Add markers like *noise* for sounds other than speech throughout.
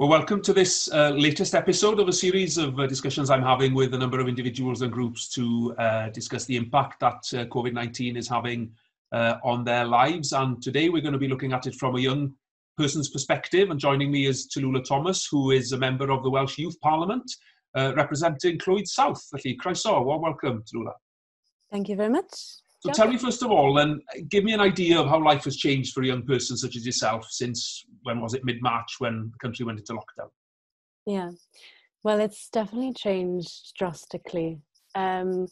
Well, welcome to this uh, latest episode of a series of uh, discussions I'm having with a number of individuals and groups to uh, discuss the impact that uh, COVID 19 is having uh, on their lives. And today we're going to be looking at it from a young person's perspective. And joining me is Tallulah Thomas, who is a member of the Welsh Youth Parliament uh, representing Clwyd South. Felly, croeso, well, welcome, Tallulah. Thank you very much. So tell me first of all, then, give me an idea of how life has changed for a young person such as yourself since when was it mid March when the country went into lockdown? Yeah, well, it's definitely changed drastically. Um,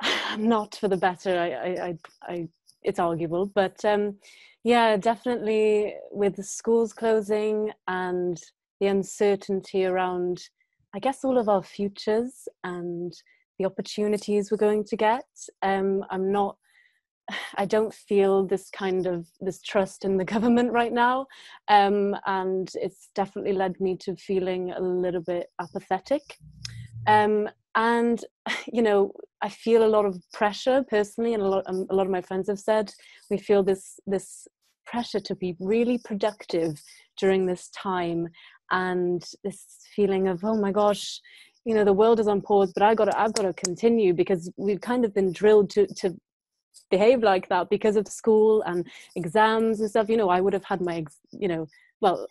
*laughs* not for the better. I, I, I, I it's arguable, but um, yeah, definitely with the schools closing and the uncertainty around, I guess, all of our futures and the opportunities we're going to get. Um, I'm not *sighs* I don't feel this kind of this trust in the *laughs* government right now, um, and it's definitely led me to feeling a little bit apathetic. Um, and *sighs* you know, I feel a lot of pressure personally, and a lot um, a lot of my friends have said we feel this this pressure to be really productive during this time, and this feeling of oh my gosh, you know the world is on pause but i got to i've got to continue because we've kind of been drilled to to behave like that because of school and exams and stuff. You know i would have had my you know well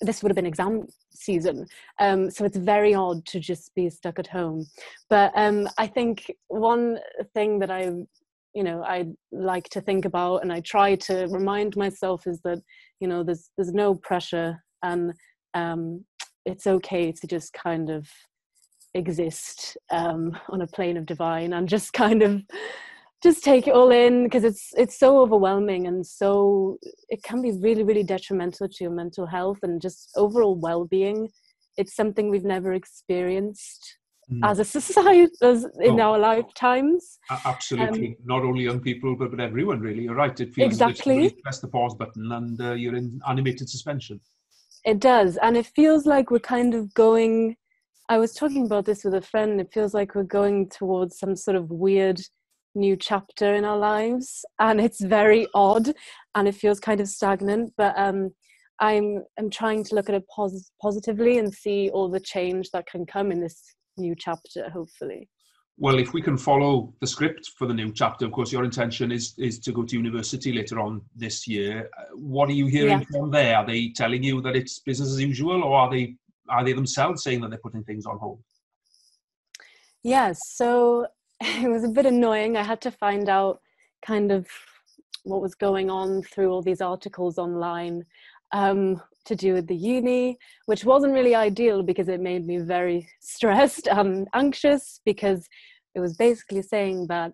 this would have been exam season. Um, so it's very odd to just be stuck at home. But um, i think one thing that i you know i like to think about and i try to remind myself is that you know there's there's no pressure and um, it's okay to just kind of exist um, on a plane of divine and just kind of just take it all in because it's it's so overwhelming and so it can be really really detrimental to your mental health and just overall well-being. It's something we've never experienced mm. as a society *laughs* as in oh, our lifetimes. Absolutely. Um, not only young people but, but everyone really. You're right. It feels exactly. you press the pause button and uh, you're in animated suspension. It does. And it feels like we're kind of going I was talking about this with a friend. It feels like we're going towards some sort of weird new chapter in our lives, and it's very odd, and it feels kind of stagnant. But um, I'm I'm trying to look at it pos- positively and see all the change that can come in this new chapter. Hopefully. Well, if we can follow the script for the new chapter, of course, your intention is is to go to university later on this year. Uh, what are you hearing yeah. from there? Are they telling you that it's business as usual, or are they are they themselves saying that they're putting things on hold? Yes. So *laughs* it was a bit annoying. I had to find out kind of what was going on through all these articles online um, to do with the uni, which wasn't really ideal because it made me very *laughs* stressed and anxious because it was basically saying that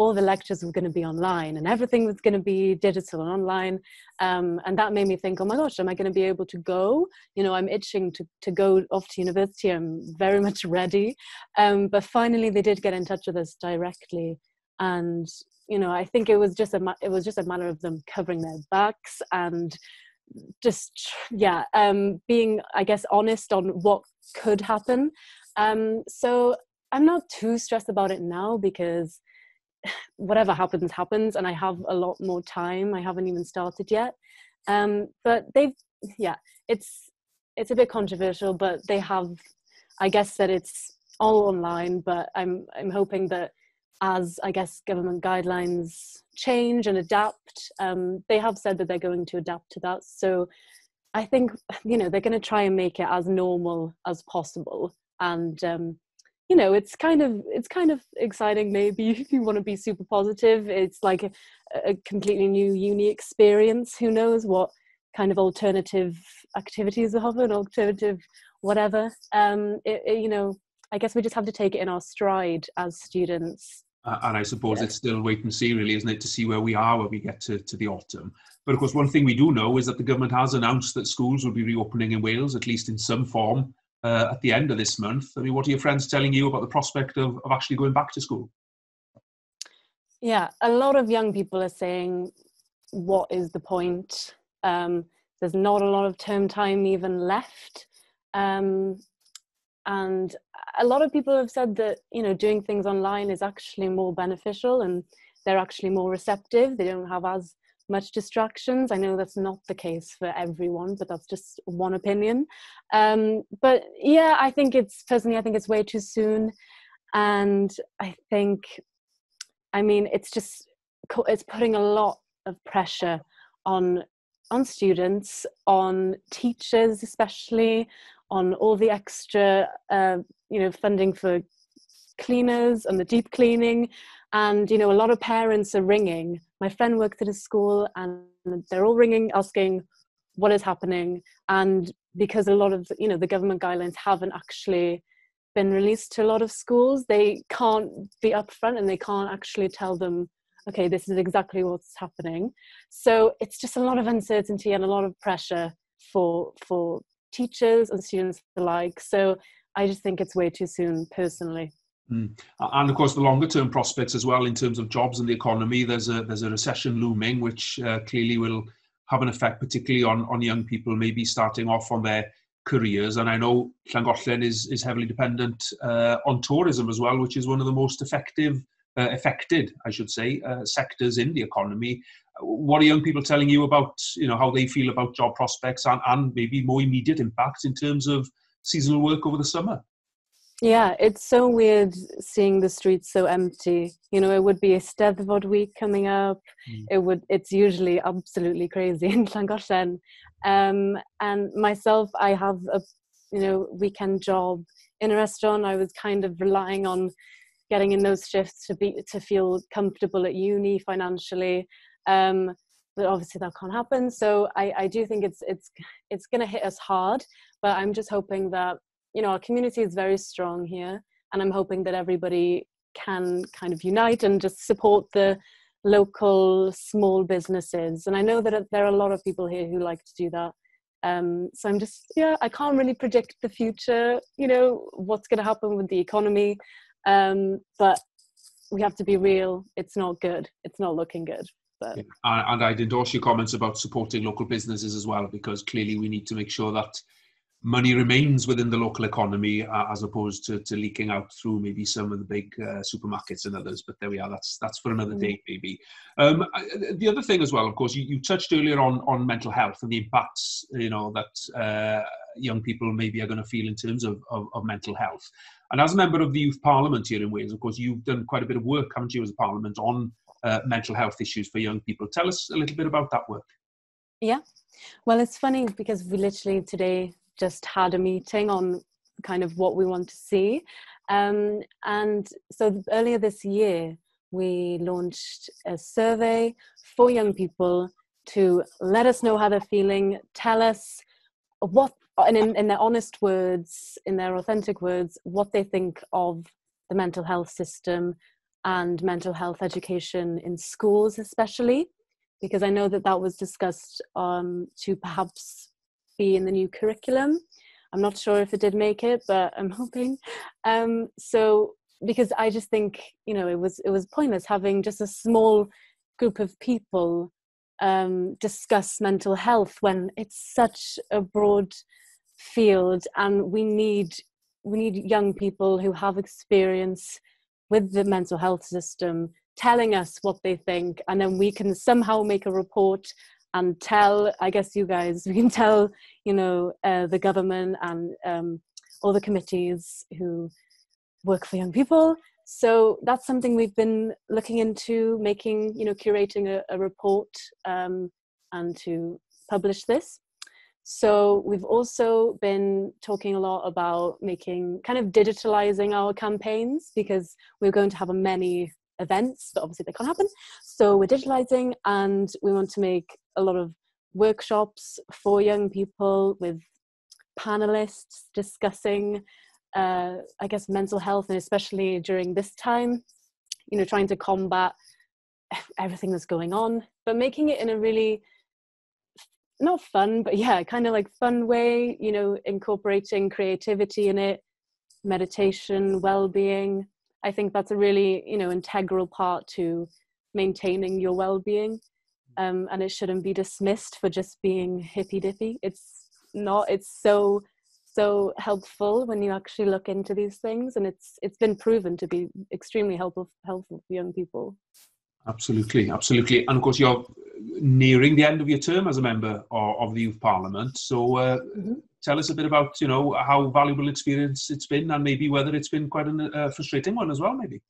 all the lectures were going to be online and everything was going to be digital and online. Um, and that made me think oh my gosh am i going to be able to go? You know i'm itching to, to go off to university. I'm very *laughs* much ready. Um, but finally they did get in touch with us directly. And you know i think it was just a it was just a matter of them covering their backs and just yeah um, being i guess honest on what could happen. Um, so i'm not too stressed about it now because whatever happens happens and i have a lot more time. I haven't even started yet. Um, but they've yeah it's it's a bit controversial but they have i guess that it's all online but i'm i'm hoping that as i guess government guidelines change and adapt um, they have said that they're going to adapt to that. So i think you know they're going to try and make it as normal as possible. And um, you know it's kind of it's kind of exciting maybe *laughs* if you want to be super positive. It's like a, a completely new uni experience. Who knows what kind of alternative activities have an alternative whatever. Um it, it, you know i guess we just have to take it in our stride as students. Uh, and I suppose yeah. it's still wait and see, really, isn't it, to see where we are when we get to, to the autumn. But of course, one thing we do know is that the government has announced that schools will be reopening in Wales, at least in some form, uh, at the end of this month. I mean, what are your friends telling you about the prospect of, of actually going back to school? Yeah, a lot of young people are saying, what is the point? Um, there's not a lot of term time even left. Um, and a lot of people have said that, you know, doing things online is actually more beneficial and they're actually more receptive. They don't have as much distractions. I know that's not the case for everyone, but that's just one opinion. Um, but yeah, I think it's personally, I think it's way too soon, and I think, I mean, it's just it's putting a lot of pressure on on students, on teachers, especially on all the extra, uh, you know, funding for cleaners and the deep cleaning. And you know a lot of parents are ringing. My friend works at a school and they're all ringing asking what is happening. And because a lot of you know the government guidelines haven't actually been released to a lot of schools they can't be upfront and they can't actually tell them okay this is exactly what's happening. So it's just a lot of uncertainty and a lot of pressure for for teachers and students alike. So i just think it's way too soon personally Mm. And of course, the longer term prospects as well in terms of jobs and the economy. There's a there's a recession looming, which uh, clearly will have an effect, particularly on on young people maybe starting off on their careers. And I know Llangollen is is heavily dependent uh, on tourism as well, which is one of the most effective uh, affected, I should say, uh, sectors in the economy. What are young people telling you about you know how they feel about job prospects and, and maybe more immediate impacts in terms of seasonal work over the summer? Yeah, it's so weird seeing the streets so empty. You know, it would be a Steddfod week coming up. Mm. It would. It's usually absolutely crazy *laughs* in Llangollen. Um, and myself, I have a you know weekend job in a restaurant. I was kind of relying on getting in those shifts to be to feel comfortable at uni financially. Um, but obviously that can't happen. So I, I do think it's it's it's going to hit us hard. But I'm just hoping that you know our community is very strong here and i'm hoping that everybody can kind of unite and just support the local small businesses and i know that there are a lot of people here who like to do that um, so i'm just yeah i can't really predict the future you know what's going to happen with the economy um, but we have to be real it's not good it's not looking good but yeah. and i'd endorse your comments about supporting local businesses as well because clearly we need to make sure that money remains within the local economy uh, as opposed to, to leaking out through maybe some of the big uh, supermarkets and others. But there we are. That's that's for another mm. day, maybe. Um, the other thing as well, of course, you, you, touched earlier on on mental health and the impacts you know that uh, young people maybe are going to feel in terms of, of, of, mental health. And as a member of the youth parliament here in Wales, of course, you've done quite a bit of work, haven't you, as a parliament on uh, mental health issues for young people. Tell us a little bit about that work. Yeah. Well, it's funny because we literally today just had a meeting on kind of what we want to see. Um, and so earlier this year, we launched a survey for young people to let us know how they're feeling, tell us what, and in, in their honest words, in their authentic words, what they think of the mental health system and mental health education in schools, especially, because I know that that was discussed um, to perhaps be in the new curriculum. I'm not sure if it did make it, but I'm *laughs* hoping. Um, so because I just think you know it was it was pointless having just a small group of people um, discuss mental health when it's such a broad field, and we need we need young people who have experience with the mental health system telling us what they think and then we can somehow make a report and tell i guess you guys *laughs* we can tell you know uh, the government and um, all the committees who work for young people. So that's something we've been looking into making you know curating a, a report um, and to publish this. So we've also been talking a lot about making kind of digitalizing our campaigns because we're going to have a many events, but obviously they can't happen. So we're digitalizing and we want to make a lot of workshops for young people with panelists discussing, uh, I guess, mental health, and especially during this time, you know, trying to combat everything that's going on, but making it in a really not fun, but yeah, kind of like fun way, you know, incorporating creativity in it, meditation, well being, I think that's a really you know integral part to maintaining your well-being, um, and it shouldn't be dismissed for just being hippy dippy. It's not. It's so so helpful when you actually look into these things, and it's it's been proven to be extremely helpful helpful for young people. Absolutely, absolutely, and of course you're nearing the end of your term as a member of, of the Youth Parliament. So uh, mm-hmm. Tell us a bit about, you know, how valuable experience it's been and maybe whether it's been quite a uh, frustrating one as well, maybe.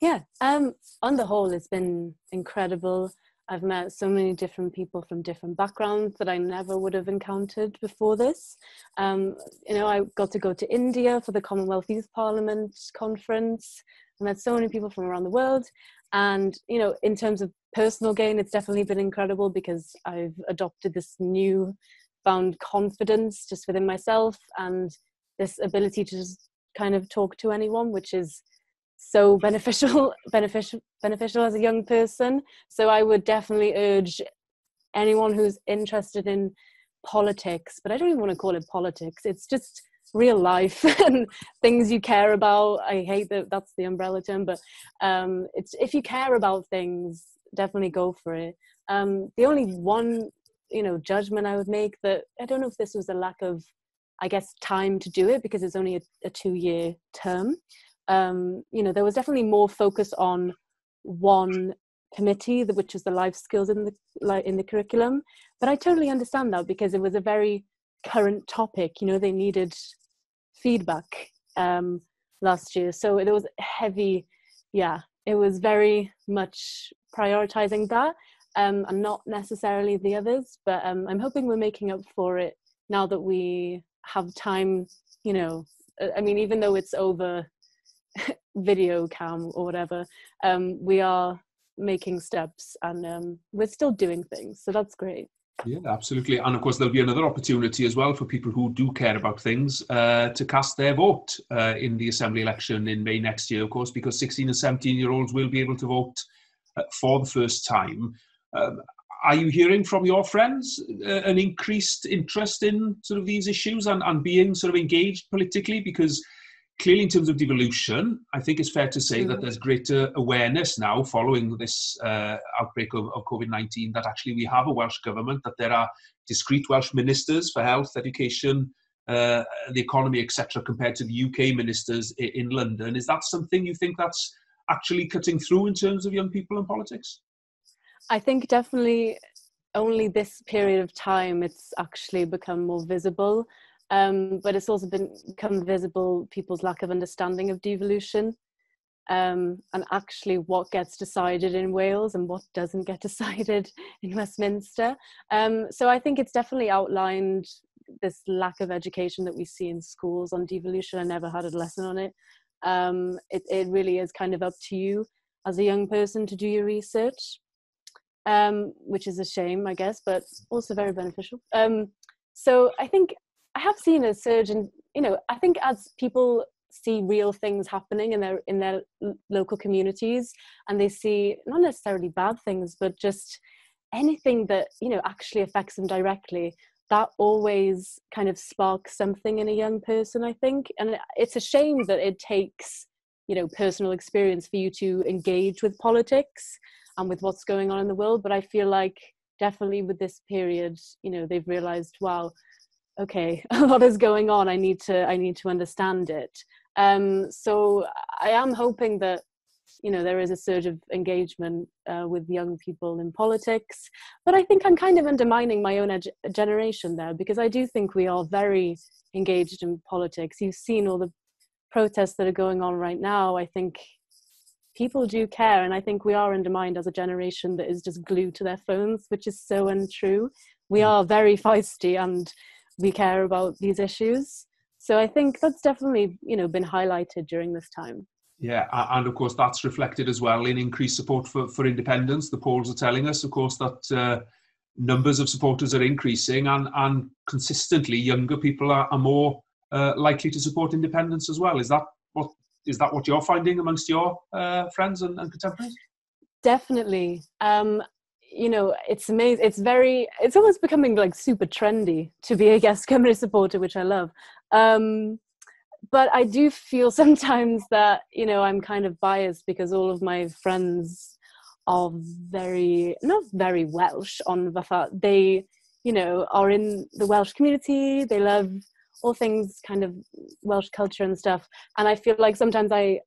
Yeah, um, on the whole, it's been incredible. I've met so many different people from different backgrounds that I never would have encountered before this. Um, you know, I got to go to India for the Commonwealth Youth Parliament conference. I met so many people from around the world. And, you know, in terms of personal gain, it's definitely been incredible because I've adopted this new found confidence just within myself and this ability to just kind of talk to anyone, which is so *laughs* beneficial beneficial beneficial as a young person. So i would definitely urge anyone who's interested in politics but i don't even want to call it politics it's just real life *laughs* and things you care about. I hate that that's the umbrella term but um it's if you care about things definitely go for it. Um the only one you know judgment i would make that i don't know if this was a lack of i guess time to do it because it's only a, a two year term um, you know, there was definitely more focus on one committee, which was the life skills in the in the curriculum. But I totally understand that because it was a very current topic. You know, they needed feedback um, last year, so it was heavy. Yeah, it was very much prioritizing that, um, and not necessarily the others. But um, I'm hoping we're making up for it now that we have time. You know, I mean, even though it's over *laughs* video cam or whatever um, we are making steps and um, we're still doing things so that's great yeah absolutely and of course there'll be another opportunity as well for people who do care about things uh, to cast their vote uh, in the assembly election in may next year of course because 16 and 17 year olds will be able to vote uh, for the first time um, are you hearing from your friends uh, an increased interest in sort of these issues and, and being sort of engaged politically because clearly in terms of devolution, I think it's fair to say mm. that there's greater awareness now following this uh, outbreak of, of COVID-19 that actually we have a Welsh government, that there are discrete Welsh ministers for health, education, uh, the economy, etc., compared to the UK ministers in, in London. Is that something you think that's actually cutting through in terms of young people in politics? I think definitely only this period of time it's actually become more visible um, but it's also been, become visible people's lack of understanding of devolution um, and actually what gets decided in Wales and what doesn't get *laughs* decided in Westminster. Um, so I think it's definitely outlined this lack of education that we see in schools on devolution. I never had a lesson on it. Um, it, it really is kind of up to you as a young person to do your research, um, which is a shame, I guess, but also very beneficial. Um, so I think I have seen a surge in, you know, I think as people see real things happening in their in their local communities and they see not necessarily bad things but just anything that you know actually affects them directly that always kind of sparks something in a young person i think and it's a shame that it takes you know personal experience for you to engage with politics and with what's going on in the world but i feel like definitely with this period you know they've realized wow okay *laughs* a lot is going on. I need to i need to understand it. Um, so i am hoping that you know there is a surge of engagement uh, with young people in politics but i think i'm kind of undermining my own ed- generation there because i do think we are very engaged in politics. You've seen all the protests that are going on right now. I think people do care and i think we are undermined as a generation that is just glued to their phones which is so untrue we mm. are very feisty and we care about these issues. So I think that's definitely, you know, been highlighted during this time. Yeah, and of course that's reflected as well in increased support for, for independence. The polls are telling us, of course, that uh, numbers of supporters are increasing, and and consistently younger people are, are more uh, likely to support independence as well. Is that is that what you're finding amongst your uh, friends and, and contemporaries? Definitely. Um, you know it's amazing it's very it's almost becoming like super trendy to be a Yes *laughs* Cymru supporter which i love um but i do feel *laughs* sometimes that you know i'm kind of biased because all of my friends are very not very welsh on the they you know are in the welsh community they love all things kind of welsh culture and stuff and i feel like sometimes i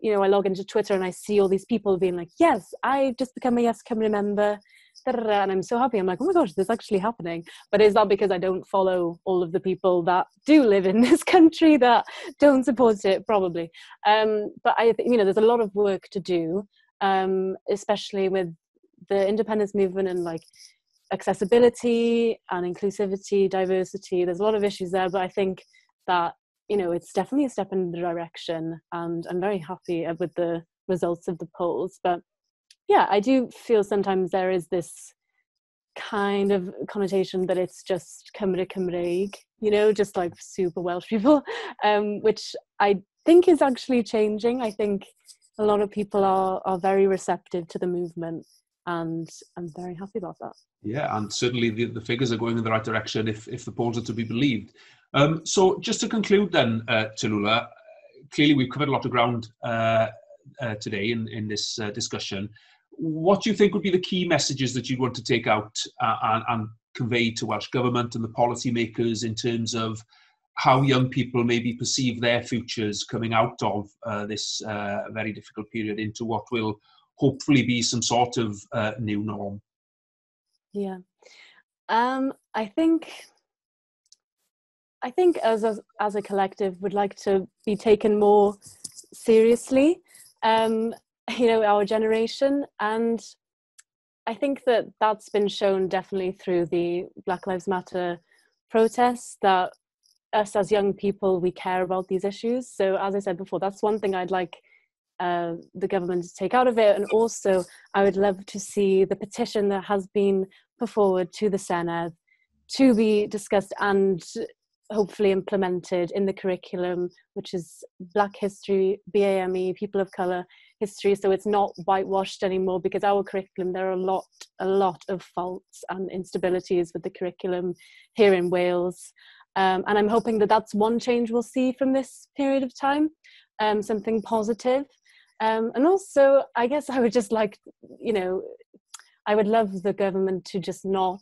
you know, I log into Twitter and I see all these people being like, yes, I've just become a Yes Cymru member. and I'm so happy. I'm like, oh my gosh, this is actually happening. But is that because I don't follow all of the people that do live in *laughs* this country that don't support it? Probably. Um, but I think, you know, there's a lot of work to do, um, especially with the independence movement and like accessibility and inclusivity, diversity. There's a lot of issues there, but I think that you know it's definitely a step in the direction, and I'm very happy with the results of the polls. But yeah, I do feel sometimes there is this kind of connotation that it's just Cymry Cymraeg, you know, just like super Welsh people, *laughs* um, which I think is actually changing. I think a lot of people are are very receptive to the movement and I'm very happy about that. Yeah, and certainly the, the figures are going in the right direction if, if the polls are to be believed. Um, so just to conclude then, uh, Tallulah, clearly we've covered a lot of ground uh, uh, today in, in this uh, discussion. What do you think would be the key messages that you'd want to take out uh, and, and convey to Welsh Government and the policymakers in terms of how young people maybe perceive their futures coming out of uh, this uh, very difficult period into what will hopefully be some sort of uh, new norm? Yeah, um, I think I think as a, as a collective would like to be taken more seriously. Um, *laughs* you know, our generation, and I think that that's been shown definitely through the Black Lives Matter protests that us as young people we care about these issues. So as I said before, that's one thing I'd like uh, the government to take out of it. And also, I would love to see the petition that has been put forward to the Senedd to be discussed and hopefully implemented in the curriculum, which is Black History, BAME, People of Colour history. So it's not whitewashed anymore because our curriculum, there are a lot, a lot of faults and instabilities with the curriculum here in Wales. Um, and I'm hoping that that's one change we'll see from this period of time, um, something positive. Um, and also, I guess I would just like, you know, I would love the government to just not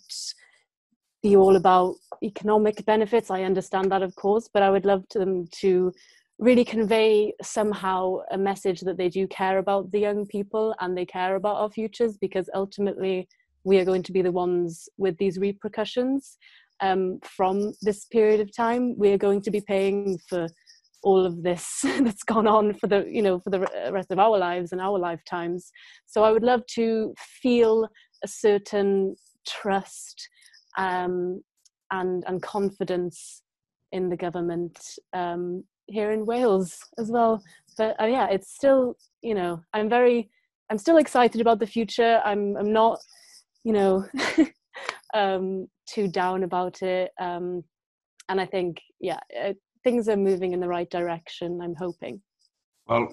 be all about economic benefits. I understand that, of course, but I would love them to really convey somehow a message that they do care about the young people and they care about our futures because ultimately we are going to be the ones with these repercussions um, from this period of time. We are going to be paying for all of this *laughs* that's gone on for the you know for the rest of our lives and our lifetimes. So i would love to feel a certain trust um, and and confidence in the government um, here in wales as well. But uh, yeah it's still you know i'm very i'm still excited about the future. I'm i'm not you know *laughs* um, too down about it. Um, and i think yeah it, things are moving in the right direction, I'm hoping. Well,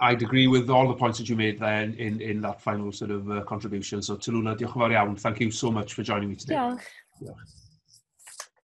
I'd agree with all the points that you made there in, in, in that final sort of uh, contribution. So, Talula, diolch yn fawr iawn. Thank you so much for joining me today. Diolch. diolch.